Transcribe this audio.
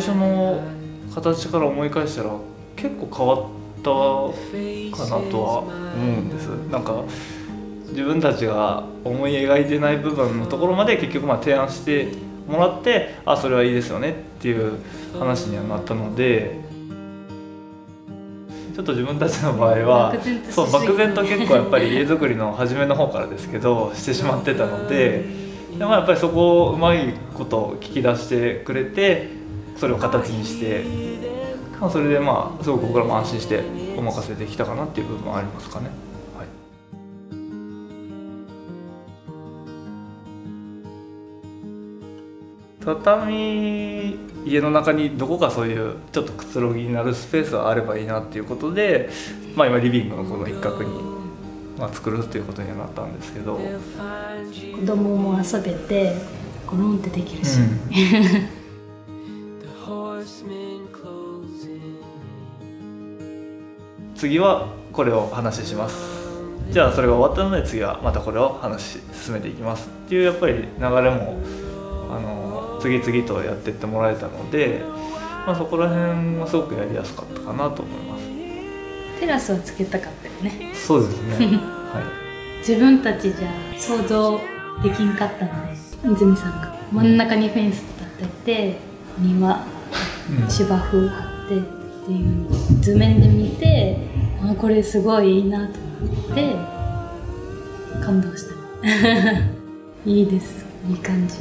初の形から思い返したら結構変わったかなとは思うんです。なんか自分たちが思い描いてない部分のところまで結局まあ提案してもらってあそれはいいですよねっていう話にはなったのでちょっと自分たちの場合はそう漠然と結構やっぱり家づくりの初めの方からですけどしてしまってたのででもやっぱりそこをうまいこと聞き出してくれてそれを形にして、まあ、それでまあすごく僕らも安心してお任せできたかなっていう部分はありますかね。畳家の中にどこかそういうちょっとくつろぎになるスペースがあればいいなっていうことで、まあ、今リビングのこの一角に、まあ、作るっていうことにはなったんですけど。子供も遊べてゴロンってできるし、うん、次はこれを話します。じゃあそれが終わったので次はまたこれを話し進めていきますっていうやっぱり流れもあの次々とやってってもらえたので、まあ、そこら辺はすごくやりやすかったかなと思いますテラスをつけたかったよね。そうですね。はい。自分たちじゃ想像できんかったので泉さんが。真ん中にフェンス立てて庭芝生張ってっていうのを図面で見てあこれすごいいいなと思って感動した。いいです。いい感じ